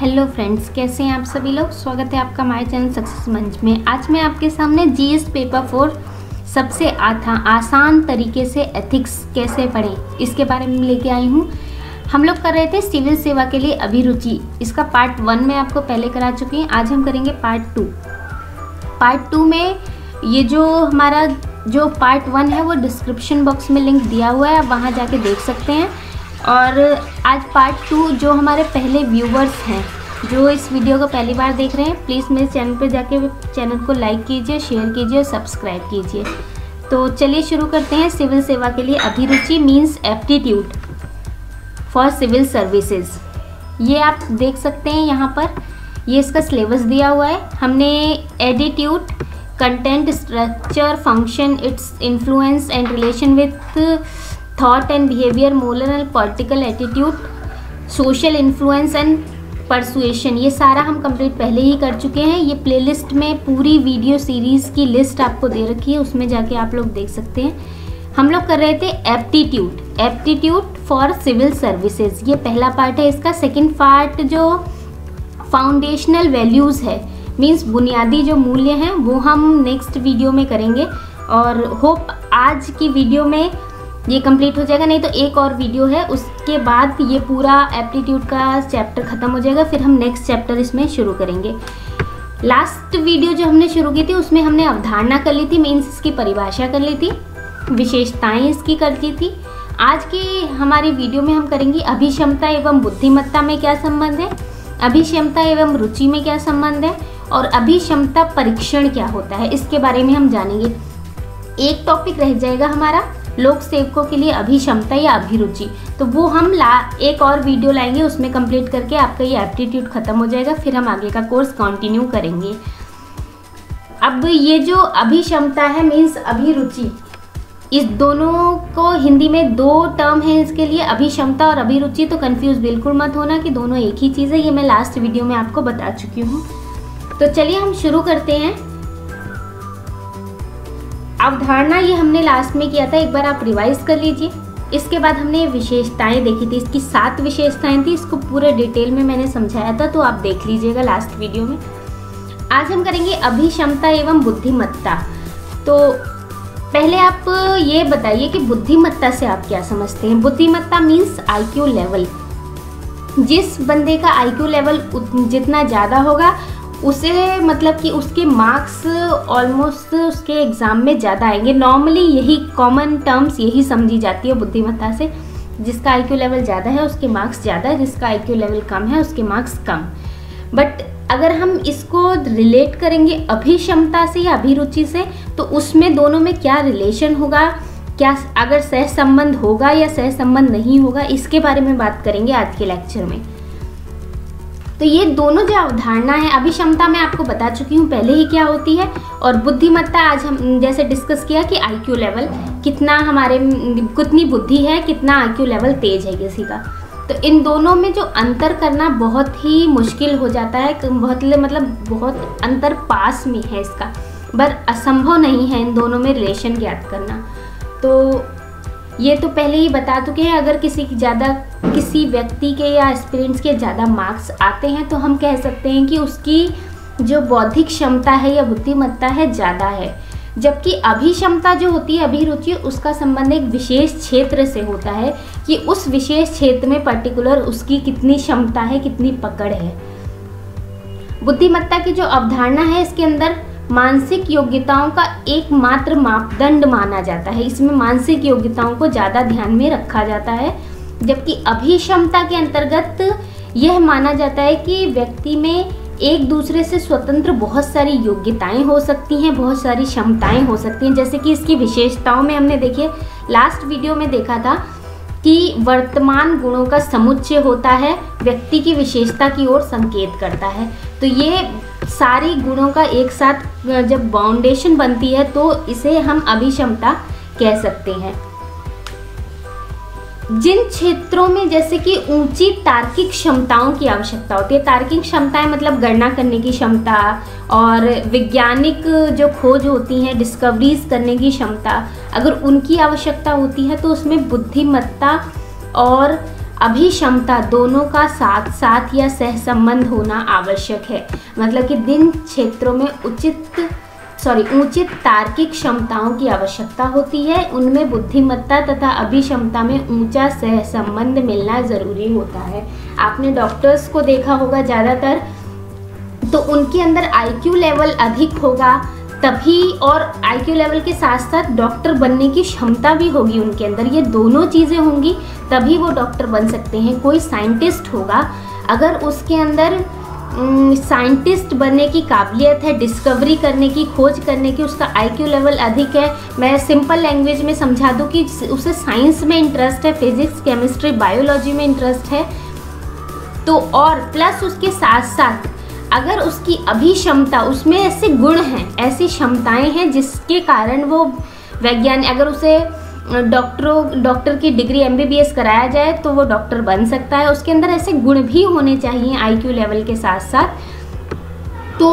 Hello friends कैसे हैं आप सभी लोग? स्वागत है आपका हमारे चैनल सक्सेस मंच में। आज मैं आपके सामने जीएस पेपर फोर सबसे आथा, आसान तरीके से एथिक्स कैसे पढ़ें, इसके बारे में लेके आई हूँ। हम लोग कर रहे थे सिविल सेवा के लिए अभिरुचि। इसका पार्ट वन में आपको पहले करा चुकी हैं। आज हम करेंगे पार्ट टू पार्ट टू में ये जो हमारा, जो पार्ट वन है, वो डिस्क्रिप्शन बॉक्स में लिंक दिया हुआ है। आप वहाँ जाके देख सकते हैं। और आज पार्ट टू जो हमारे पहले व्यूवर्स हैं, जो इस वीडियो को पहली बार देख रहे हैं प्लीज़ मेरे चैनल पर जाके चैनल को लाइक कीजिए शेयर कीजिए और सब्सक्राइब कीजिए। तो चलिए शुरू करते हैं सिविल सेवा के लिए अभिरुचि means aptitude for civil services ये आप देख सकते हैं यहाँ पर, ये इसका सिलेबस दिया हुआ है। हमने attitude content structure function its influence and relation with thought and behaviour moral and political attitude social influence and persuasion ये सारा हम कंप्लीट पहले ही कर चुके हैं। ये प्लेलिस्ट में पूरी वीडियो सीरीज़ की लिस्ट आपको दे रखी है। उसमें जाके आप लोग देख सकते हैं। हम लोग कर रहे थे aptitude aptitude for civil services ये पहला पार्ट है इसका। सेकंड पार्ट जो फाउंडेशनल वैल्यूज़ है मीन्स बुनियादी जो मूल्य हैं, वो हम नेक्स्ट वीडियो में करेंगे। और होप आज की वीडियो में ये कंप्लीट हो जाएगा, नहीं तो एक और वीडियो है, उसके बाद ये पूरा एप्टीट्यूड का चैप्टर ख़त्म हो जाएगा, फिर हम नेक्स्ट चैप्टर इसमें शुरू करेंगे। लास्ट वीडियो जो हमने शुरू की थी, उसमें हमने अवधारणा कर ली थी मीन्स इसकी परिभाषा कर ली थी, विशेषताएँ इसकी कर ली थी। आज की हमारी वीडियो में हम करेंगे अभिक्षमता एवं बुद्धिमत्ता में क्या संबंध है, अभिक्षमता एवं रुचि में क्या संबंध है, और अभिक्षमता परीक्षण क्या होता है, इसके बारे में हम जानेंगे। एक टॉपिक रह जाएगा हमारा लोक सेवकों के लिए अभिक्षमता या अभिरुचि। तो वो हम ला, एक और वीडियो लाएँगे, उसमें कंप्लीट करके आपका ये एप्टीट्यूड खत्म हो जाएगा, फिर हम आगे का कोर्स कंटिन्यू करेंगे। अब ये जो अभिक्षमता है मीन्स अभिरुचि, इस दोनों को हिंदी में दो टर्म है इसके लिए अभिक्षमता और अभिरुचि तो कंफ्यूज बिल्कुल मत होना कि दोनों एक ही चीज़ है, ये मैं लास्ट वीडियो में आपको बता चुकी हूँ। तो चलिए हम शुरू करते हैं। अवधारणा ये हमने लास्ट में किया था, एक बार आप रिवाइज कर लीजिए। इसके बाद हमने विशेषताएँ देखी थी, इसकी सात विशेषताएँ थी, इसको पूरे डिटेल में मैंने समझाया था तो आप देख लीजिएगा लास्ट वीडियो में। आज हम करेंगे अभिक्षमता एवं बुद्धिमत्ता। तो पहले आप ये बताइए कि बुद्धिमत्ता से आप क्या समझते हैं? बुद्धिमत्ता मीन्स आईक्यू लेवल जिस बंदे का आईक्यू लेवल जितना ज़्यादा होगा उसे मतलब कि उसके मार्क्स ऑलमोस्ट उसके एग्ज़ाम में ज़्यादा आएँगे। नॉर्मली यही कॉमन टर्म्स यही समझी जाती है बुद्धिमत्ता से। जिसका आईक्यू लेवल ज़्यादा है, उसके मार्क्स ज़्यादा है। जिसका आईक्यू लेवल कम है, उसके मार्क्स कम। बट अगर हम इसको रिलेट करेंगे अभिक्षमता से या अभिरुचि से तो उसमें दोनों में क्या रिलेशन होगा? क्या अगर सह संबंध होगा या सह संबंध नहीं होगा? इसके बारे में बात करेंगे आज के लेक्चर में। तो ये दोनों जो अवधारणा है, अभी क्षमता मैं आपको बता चुकी हूँ, पहले ही क्या होती है और बुद्धिमत्ता आज हम जैसे डिस्कस किया कि आईक्यू लेवल कितना हमारे कितनी बुद्धि है, कितना आईक्यू लेवल तेज है किसी का। तो इन दोनों में जो अंतर करना बहुत ही मुश्किल हो जाता है बहुत मतलब बहुत अंतर पास में है इसका। बट असंभव नहीं है इन दोनों में रिलेशन ज्ञात करना। तो ये तो पहले ही बता चुके हैं, अगर किसी की ज़्यादा, किसी व्यक्ति के या एस्पिरेंट्स के ज़्यादा मार्क्स आते हैं तो हम कह सकते हैं कि उसकी जो बौद्धिक क्षमता है या बुद्धिमत्ता है, ज़्यादा है। जबकि अभिक्षमता जो होती है, अभिरुचि, उसका संबंध एक विशेष क्षेत्र से होता है कि उस विशेष क्षेत्र में पर्टिकुलर उसकी कितनी क्षमता है, कितनी पकड़ है। बुद्धिमत्ता की जो अवधारणा है, इसके अंदर मानसिक योग्यताओं का एकमात्र मापदंड माना जाता है। इसमें मानसिक योग्यताओं को ज़्यादा ध्यान में रखा जाता है, जबकि अभिक्षमता के अंतर्गत यह माना जाता है कि व्यक्ति में एक दूसरे से स्वतंत्र बहुत सारी योग्यताएँ हो सकती हैं, बहुत सारी क्षमताएँ हो सकती हैं। जैसे कि इसकी विशेषताओं में हमने देखिए, लास्ट वीडियो में देखा था कि वर्तमान गुणों का समुच्चय होता है, व्यक्ति की विशेषता की ओर संकेत करता है। तो ये सारी गुणों का एक साथ जब बाउंडेशन बनती है तो इसे हम अभिक्षमता कह सकते हैं। जिन क्षेत्रों में जैसे कि ऊँची तार्किक क्षमताओं की आवश्यकता होती है, तार्किक क्षमताएँ मतलब गणना करने की क्षमता और वैज्ञानिक जो खोज होती हैं डिस्कवरीज करने की क्षमता, अगर उनकी आवश्यकता होती है तो उसमें बुद्धिमत्ता और अभिक्षमता दोनों का साथ साथ या सहसंबंध होना आवश्यक है। मतलब कि दिन क्षेत्रों में उचित सॉरी उचित तार्किक क्षमताओं की आवश्यकता होती है। उनमें बुद्धिमत्ता तथा अभिक्षमता में ऊँचा सहसंबंध मिलना ज़रूरी होता है। आपने डॉक्टर्स को देखा होगा ज़्यादातर तो उनके अंदर आईक्यू लेवल अधिक होगा। तभी और आईक्यू लेवल के साथ साथ डॉक्टर बनने की क्षमता भी होगी उनके अंदर। ये दोनों चीज़ें होंगी, तभी वो डॉक्टर बन सकते हैं। कोई साइंटिस्ट होगा, अगर उसके अंदर साइंटिस्ट बनने की काबिलियत है डिस्कवरी करने की, खोज करने की, उसका आईक्यू लेवल अधिक है। मैं सिंपल लैंग्वेज में समझा दूँ कि उसे साइंस में इंटरेस्ट है फिजिक्स केमिस्ट्री बायोलॉजी में इंटरेस्ट है। तो और प्लस उसके साथ साथ अगर उसकी अभी क्षमता उसमें ऐसे गुण हैं, ऐसी क्षमताएँ हैं जिसके कारण वो वैज्ञानिक, अगर उसे डॉक्टरों, डॉक्टर की डिग्री, एमबीबीएस कराया जाए तो वो डॉक्टर बन सकता है। उसके अंदर ऐसे गुण भी होने चाहिए आईक्यू लेवल के साथ साथ तो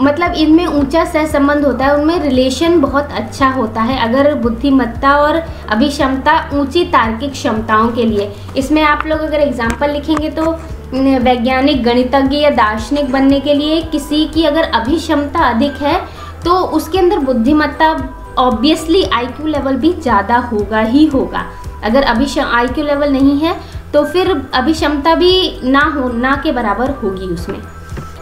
मतलब इनमें ऊँचा सह संबंध होता है, उनमें रिलेशन बहुत अच्छा होता है, अगर बुद्धिमत्ता और अभिक्षमता, ऊँची तार्किक क्षमताओं के लिए। इसमें आप लोग अगर एग्ज़ाम्पल लिखेंगे तो वैज्ञानिक, गणितज्ञ या दार्शनिक बनने के लिए किसी की अगर अभिक्षमता अधिक है तो उसके अंदर बुद्धिमत्ता ऑब्वियसली आईक्यू लेवल भी ज़्यादा होगा ही होगा। अगर अभी आईक्यू लेवल नहीं है तो फिर अभिक्षमता भी ना हो, ना के बराबर होगी उसमें।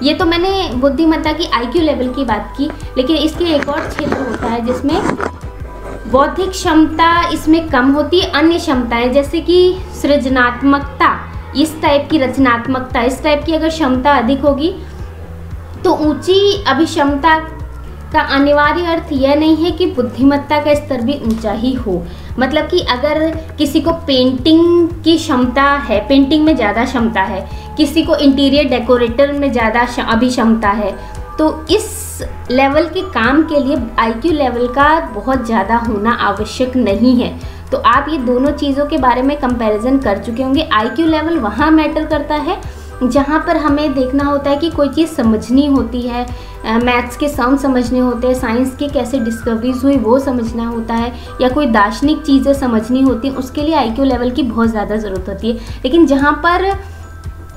ये तो मैंने बुद्धिमत्ता की आईक्यू लेवल की बात की, लेकिन इसके एक और क्षेत्र होता है जिसमें बौद्धिक क्षमता इसमें कम होती है अन्य क्षमताएँ, जैसे कि सृजनात्मकता। इस टाइप की रचनात्मकता, इस टाइप की अगर क्षमता अधिक होगी तो ऊँची अभिक्षमता का अनिवार्य अर्थ यह नहीं है कि बुद्धिमत्ता का स्तर भी ऊँचा ही हो। मतलब कि अगर किसी को पेंटिंग की क्षमता है पेंटिंग में ज़्यादा क्षमता है, किसी को इंटीरियर डेकोरेटर में ज़्यादा अभी क्षमता है तो इस लेवल के काम के लिए आईक्यू लेवल का बहुत ज़्यादा होना आवश्यक नहीं है। तो आप ये दोनों चीज़ों के बारे में कंपैरिजन कर चुके होंगे। आईक्यू लेवल वहाँ मैटर करता है, जहाँ पर हमें देखना होता है कि कोई चीज़ समझनी होती है मैथ्स के सम समझने होते हैं साइंस के कैसे डिस्कवरीज हुई वो समझना होता है, या कोई दार्शनिक चीज़ें समझनी होती हैं, उसके लिए आईक्यू लेवल की बहुत ज़्यादा ज़रूरत होती है। लेकिन जहाँ पर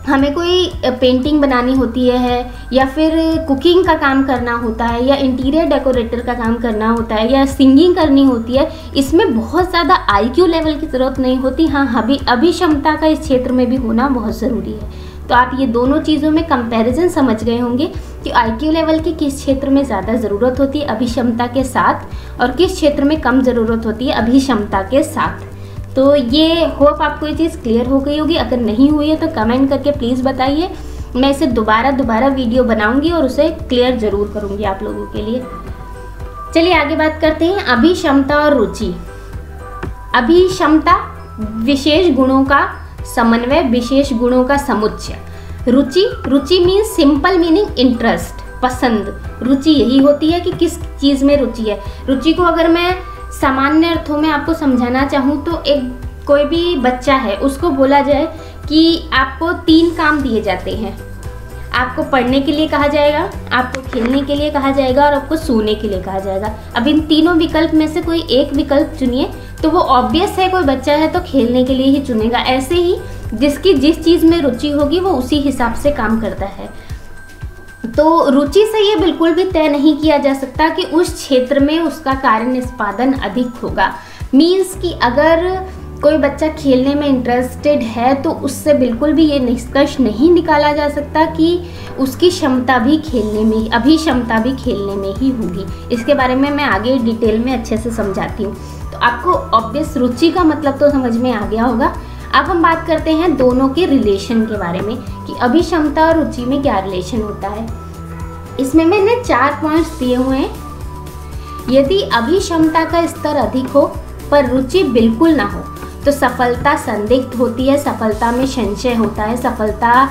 हमें कोई पेंटिंग बनानी होती है या फिर कुकिंग का काम करना होता है, या इंटीरियर डेकोरेटर का काम करना होता है, या सिंगिंग करनी होती है, इसमें बहुत ज़्यादा आईक्यू लेवल की ज़रूरत नहीं होती। हाँ अभी अभी क्षमता का इस क्षेत्र में भी होना बहुत ज़रूरी है। तो आप ये दोनों चीज़ों में कंपैरिजन समझ गए होंगे कि आईक्यू लेवल की किस क्षेत्र में ज़्यादा ज़रूरत होती है अभिक्षमता के साथ, और किस क्षेत्र में कम ज़रूरत होती है अभिक्षमता के साथ। तो ये होप आपको ये चीज़ क्लियर हो गई होगी। अगर नहीं हुई है तो कमेंट करके प्लीज़ बताइए। मैं इसे दोबारा दोबारा वीडियो बनाऊँगी और उसे क्लियर ज़रूर करूँगी आप लोगों के लिए। चलिए आगे बात करते हैं। अभिक्षमता और रुचि। अभिक्षमता विशेष गुणों का समन्वय, विशेष गुणों का समुच्चय। रुचि रुचि मीन्स सिंपल मीनिंग इंटरेस्ट पसंद। रुचि यही होती है कि किस चीज़ में रुचि है। रुचि को अगर मैं सामान्य अर्थों में आपको समझाना चाहूँ तो एक कोई भी बच्चा है, उसको बोला जाए कि आपको तीन काम दिए जाते हैं। आपको पढ़ने के लिए कहा जाएगा, आपको खेलने के लिए कहा जाएगा और आपको सोने के लिए कहा जाएगा। अब इन तीनों विकल्प में से कोई एक विकल्प चुनिए तो वो ऑब्वियस है, कोई बच्चा है तो खेलने के लिए ही चुनेगा। ऐसे ही जिसकी जिस चीज़ में रुचि होगी, वो उसी हिसाब से काम करता है। तो रुचि से ये बिल्कुल भी तय नहीं किया जा सकता कि उस क्षेत्र में उसका कार्य निष्पादन अधिक होगा। मीन्स कि अगर कोई बच्चा खेलने में इंटरेस्टेड है तो उससे बिल्कुल भी ये निष्कर्ष नहीं निकाला जा सकता कि उसकी क्षमता भी खेलने में, अभी क्षमता भी खेलने में ही होगी। इसके बारे में मैं आगे डिटेल में अच्छे से समझाती हूँ। तो आपको ऑब्वियस रुचि का मतलब तो समझ में आ गया होगा। अब हम बात करते हैं दोनों के रिलेशन के बारे में, कि अभी क्षमता और रुचि में क्या रिलेशन होता है। इसमें मैंने चार पॉइंट्स दिए हुए हैं। यदि अभी क्षमता का स्तर अधिक हो, पर रुचि बिल्कुल ना हो तो सफलता संदिग्ध होती है, सफलता में संशय होता है, सफलता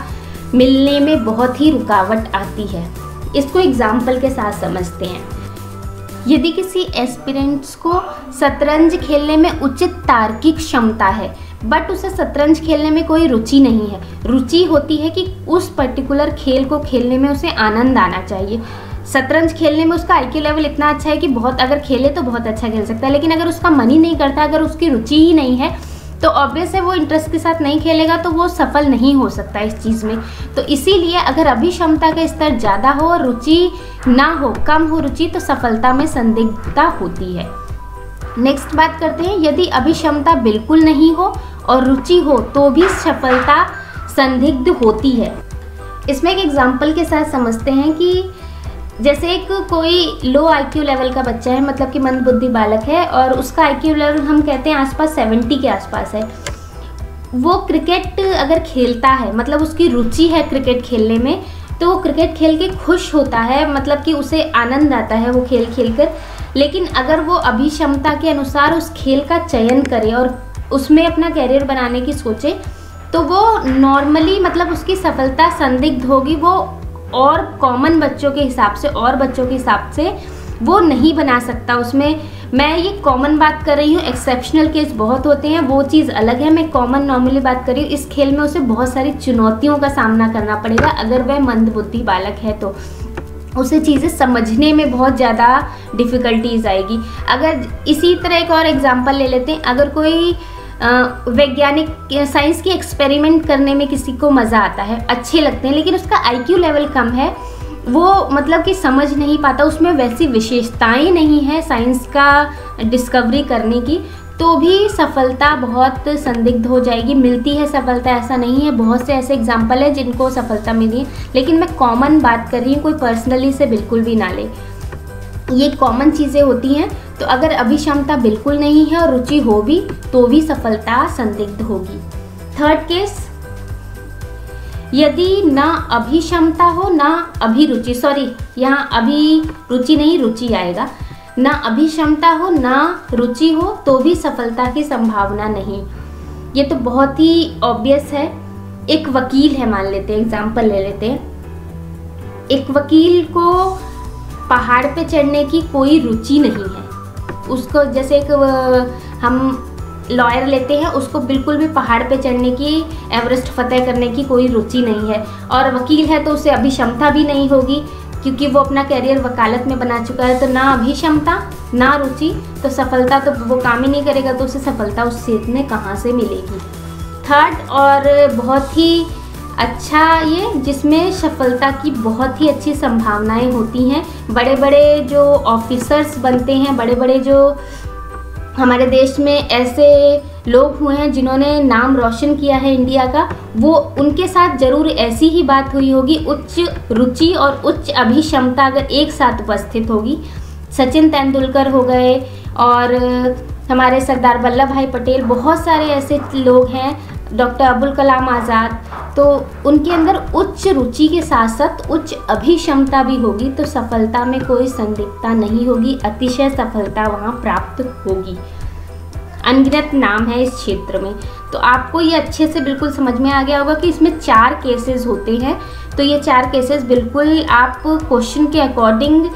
मिलने में बहुत ही रुकावट आती है। इसको एग्ज़ाम्पल के साथ समझते हैं। यदि किसी एस्पिरेंट्स को शतरंज खेलने में उचित तार्किक क्षमता है बट उसे शतरंज खेलने में कोई रुचि नहीं है। रुचि होती है कि उस पर्टिकुलर खेल को खेलने में उसे आनंद आना चाहिए। शतरंज खेलने में उसका आईक्यू लेवल इतना अच्छा है कि बहुत, अगर खेले तो बहुत अच्छा खेल सकता है, लेकिन अगर उसका मन ही नहीं करता, अगर उसकी रुचि ही नहीं है तो ऑब्वियस है वो इंटरेस्ट के साथ नहीं खेलेगा तो वो सफल नहीं हो सकता इस चीज़ में। तो इसीलिए अगर अभिक्षमता का स्तर ज़्यादा हो और रुचि ना हो, कम हो रुचि तो सफलता में संदिग्धता होती है। नेक्स्ट बात करते हैं, यदि अभी क्षमता बिल्कुल नहीं हो और रुचि हो तो भी सफलता संदिग्ध होती है। इसमें एक एग्ज़ाम्पल के साथ समझते हैं कि जैसे एक कोई लो आईक्यू लेवल का बच्चा है मतलब कि मंद बुद्धि बालक है और उसका आईक्यू लेवल हम कहते हैं आसपास सेवेंटी के आसपास है। वो क्रिकेट अगर खेलता है मतलब उसकी रुचि है क्रिकेट खेलने में तो वो क्रिकेट खेल के खुश होता है मतलब कि उसे आनंद आता है वो खेल खेल कर लेकिन अगर वो अभिक्षमता के अनुसार उस खेल का चयन करे और उसमें अपना कैरियर बनाने की सोचे तो वो नॉर्मली मतलब उसकी सफलता संदिग्ध होगी, वो और कॉमन बच्चों के हिसाब से, और बच्चों के हिसाब से वो नहीं बना सकता उसमें। मैं ये कॉमन बात कर रही हूँ एक्सेप्शनल केस बहुत होते हैं, वो चीज़ अलग है। मैं कॉमन नॉर्मली बात कर रही हूँ, इस खेल में उसे बहुत सारी चुनौतियों का सामना करना पड़ेगा, अगर वह मंदबुद्धि बालक है तो। उसे चीज़ें समझने में बहुत ज़्यादा डिफ़िकल्टीज आएगी। अगर इसी तरह एक और एग्जांपल ले लेते हैं, अगर कोई वैज्ञानिक साइंस की एक्सपेरिमेंट करने में किसी को मज़ा आता है, अच्छे लगते हैं, लेकिन उसका आईक्यू लेवल कम है, वो मतलब कि समझ नहीं पाता, उसमें वैसी विशेषताएँ नहीं है साइंस का डिस्कवरी करने की तो भी सफलता बहुत संदिग्ध हो जाएगी, मिलती है सफलता, ऐसा नहीं है, बहुत से ऐसे एग्ज़ाम्पल है जिनको सफलता मिली है, लेकिन मैं कॉमन बात कर रही हूँ, कोई पर्सनली से बिल्कुल भी ना ले। ये कॉमन चीज़ें होती हैं तो अगर अभिक्षमता बिल्कुल नहीं है और रुचि हो भी तो भी सफलता संदिग्ध होगी। थर्ड केस यदि ना अभिक्षमता हो, ना अभिरुचि सॉरी यहाँ अभी रुचि नहीं, रुचि आएगा। ना अभिक्षमता हो, ना रुचि हो तो भी सफलता की संभावना नहीं। ये तो बहुत ही ऑब्वियस है। एक वकील है, मान लेते हैं एग्ज़ाम्पल ले लेते हैं। एक वकील को पहाड़ पे चढ़ने की कोई रुचि नहीं है। उसको जैसे एक हम लॉयर लेते हैं, उसको बिल्कुल भी पहाड़ पे चढ़ने की, एवरेस्ट फतेह करने की कोई रुचि नहीं है। और वकील है तो उसे अभी क्षमता भी नहीं होगी, क्योंकि वो अपना करियर वकालत में बना चुका है तो ना अभी क्षमता, ना रुचि तो सफलता तो वो काम ही नहीं करेगा तो उसे सफलता उस क्षेत्र में कहाँ से मिलेगी? थर्ड और बहुत ही अच्छा ये, जिसमें सफलता की बहुत ही अच्छी संभावनाएँ होती हैं। बड़े बड़े जो ऑफिसर्स बनते हैं बड़े बड़े जो हमारे देश में ऐसे लोग हुए हैं, जिन्होंने नाम रोशन किया है इंडिया का, वो उनके साथ ज़रूर ऐसी ही बात हुई होगी। उच्च रुचि और उच्च अभिक्षमता अगर एक साथ उपस्थित होगी, सचिन तेंदुलकर हो गए और हमारे सरदार वल्लभ भाई पटेल, बहुत सारे ऐसे लोग हैं डॉक्टर अबुल कलाम आज़ाद तो उनके अंदर उच्च रुचि के साथ साथ उच्च अभिक्षमता भी होगी तो सफलता में कोई संदिग्धता नहीं होगी, अतिशय सफलता वहाँ प्राप्त होगी। अनगिनत नाम है इस क्षेत्र में। तो आपको ये अच्छे से बिल्कुल समझ में आ गया होगा कि इसमें चार केसेस होते हैं। तो ये चार केसेस बिल्कुल आप क्वेश्चन के अकॉर्डिंग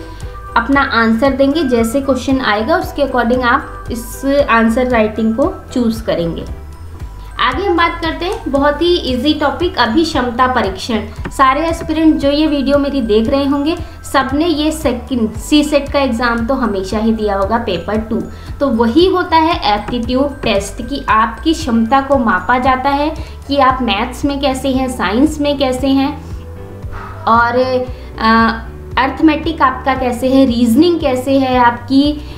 अपना आंसर देंगे, जैसे क्वेश्चन आएगा, उसके अकॉर्डिंग आप इस आंसर राइटिंग को चूज़ करेंगे। आगे हम बात करते हैं, बहुत ही इजी टॉपिक अभी क्षमता परीक्षण। सारे एस्पिरेंट जो ये वीडियो मेरी देख रहे होंगे, सबने ये सेकंड सी सेट का एग्ज़ाम तो हमेशा ही दिया होगा पेपर टू तो वही होता है एप्टीट्यूड टेस्ट कि आपकी क्षमता को मापा जाता है कि आप मैथ्स में कैसे हैं साइंस में कैसे हैं, और अर्थमेटिक आपका कैसे है रीजनिंग कैसे है, आपकी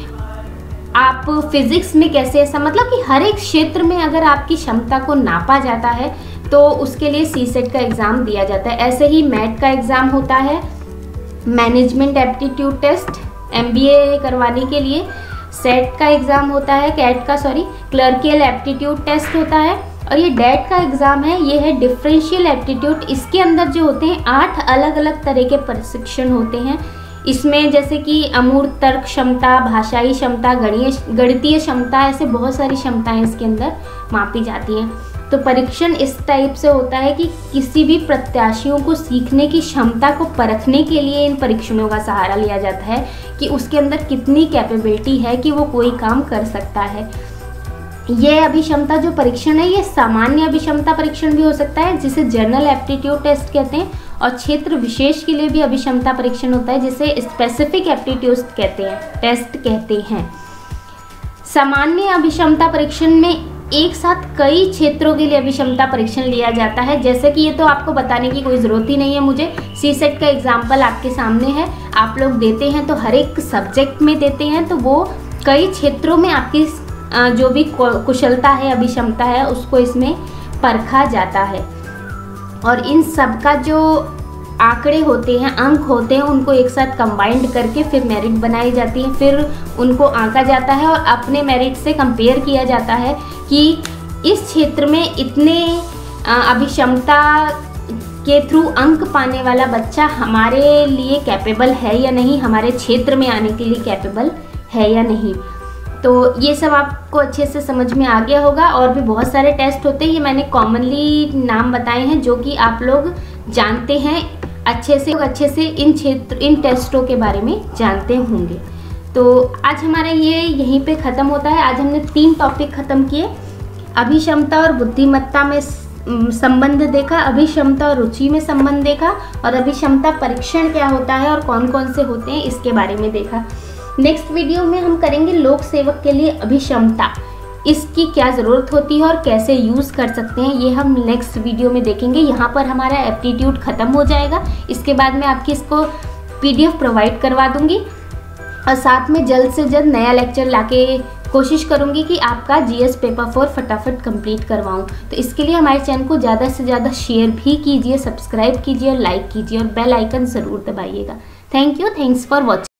आप फिजिक्स में कैसे ऐसा मतलब कि हर एक क्षेत्र में अगर आपकी क्षमता को नापा जाता है तो उसके लिए सी सेट का एग्ज़ाम दिया जाता है। ऐसे ही मैट का एग्ज़ाम होता है। मैनेजमेंट एप्टीट्यूड टेस्ट एमबीए करवाने के लिए सेट का एग्ज़ाम होता है कैट का सॉरी क्लर्कियल एप्टीट्यूड टेस्ट होता है। और ये डेट का एग्ज़ाम है, ये है डिफरेंशियल एप्टीट्यूड इसके अंदर जो होते हैं, आठ अलग अलग तरह के प्रशिक्षण होते हैं। इसमें जैसे कि अमूर्त, तर्क क्षमता, भाषाई क्षमता, गणीय, गणितीय क्षमता, ऐसे बहुत सारी क्षमताएँ इसके अंदर मापी जाती हैं। तो परीक्षण इस टाइप से होता है कि किसी भी प्रत्याशियों को सीखने की क्षमता को परखने के लिए इन परीक्षणों का सहारा लिया जाता है कि उसके अंदर कितनी कैपेबिलिटी है कि वो कोई काम कर सकता है। ये अभिक्षमता जो परीक्षण है, ये सामान्य अभिक्षमता परीक्षण भी हो सकता है, जिसे जनरल एप्टीट्यूड टेस्ट कहते हैं और क्षेत्र विशेष के लिए भी अभिक्षमता परीक्षण होता है, जिसे स्पेसिफिक एप्टीट्यूड कहते हैं टेस्ट कहते हैं। सामान्य अभिक्षमता परीक्षण में एक साथ कई क्षेत्रों के लिए अभिक्षमता परीक्षण लिया जाता है। जैसे कि ये तो आपको बताने की कोई ज़रूरत ही नहीं है मुझे। सी सेट का एग्ज़ाम्पल आपके सामने है। आप लोग देते हैं तो हर एक सब्जेक्ट में देते हैं तो वो कई क्षेत्रों में आपकी जो भी कुशलता है अभिक्षमता है, उसको इसमें परखा जाता है। और इन सब का जो आंकड़े होते हैं, अंक होते हैं, उनको एक साथ कंबाइंड करके फिर मेरिट बनाई जाती है। फिर उनको आंका जाता है और अपने मेरिट से कंपेयर किया जाता है कि इस क्षेत्र में इतने अभिक्षमता के थ्रू अंक पाने वाला बच्चा हमारे लिए कैपेबल है या नहीं, हमारे क्षेत्र में आने के लिए कैपेबल है या नहीं। तो ये सब आपको अच्छे से समझ में आ गया होगा और भी बहुत सारे टेस्ट होते हैं। ये मैंने कॉमनली नाम बताए हैं जो कि आप लोग जानते हैं, अच्छे से अच्छे से इन क्षेत्र, इन टेस्टों के बारे में जानते होंगे। तो आज हमारा ये यहीं पे ख़त्म होता है। आज हमने तीन टॉपिक ख़त्म किए। अभिक्षमता और बुद्धिमत्ता में संबंध देखा, अभिक्षमता और रुचि में संबंध देखा और अभिक्षमता परीक्षण क्या होता है और कौन कौन से होते हैं इसके बारे में देखा। नेक्स्ट वीडियो में हम करेंगे लोक सेवक के लिए अभिक्षमता इसकी क्या ज़रूरत होती है और कैसे यूज़ कर सकते हैं, ये हम नेक्स्ट वीडियो में देखेंगे। यहाँ पर हमारा एप्टीट्यूड ख़त्म हो जाएगा। इसके बाद मैं आपकी इसको पीडीएफ प्रोवाइड करवा दूँगी। और साथ में जल्द से जल्द नया लेक्चर लाके कोशिश करूँगी कि आपका जीएस पेपर फोर फटाफट कंप्लीट करवाऊँ। तो इसके लिए हमारे चैनल को ज़्यादा से ज़्यादा शेयर भी कीजिए सब्सक्राइब कीजिए और लाइक कीजिए और बेल आइकन ज़रूर दबाइएगा। Thank you thanks for watching